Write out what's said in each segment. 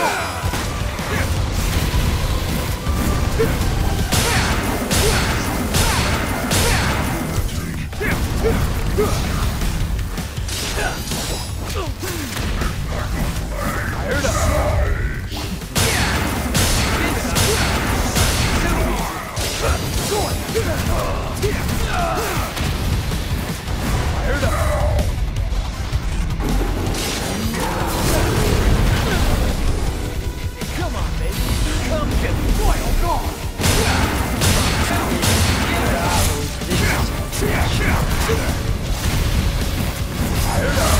Yeah! 쓰라. 알라.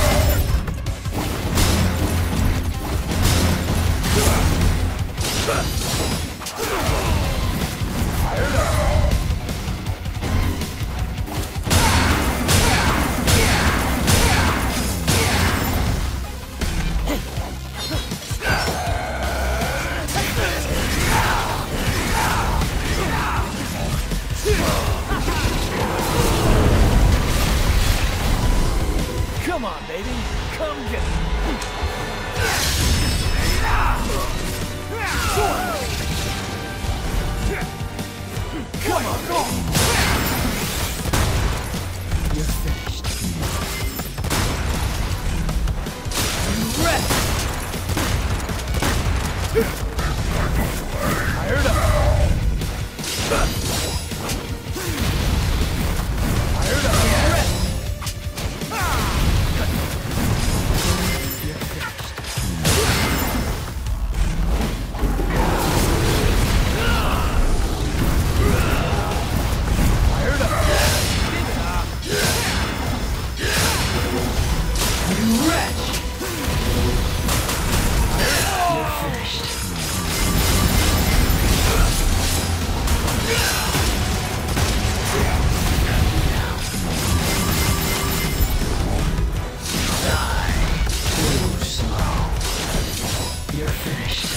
Come get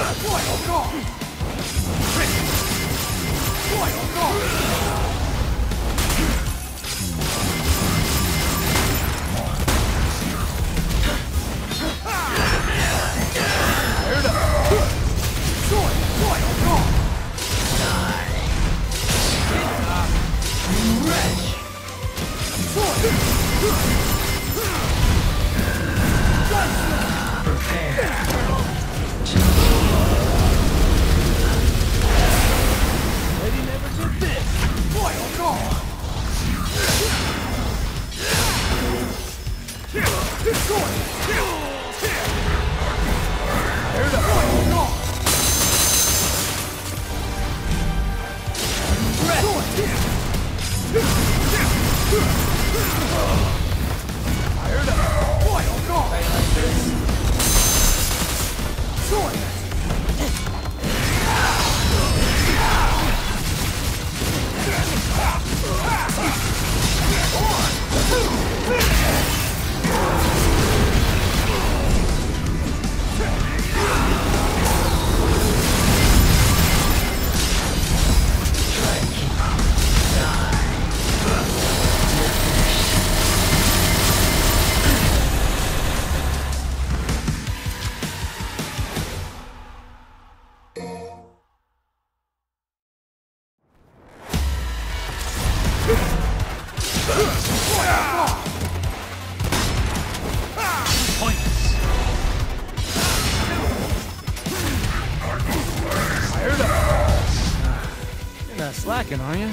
Lady not slacking, are you?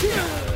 Yeah!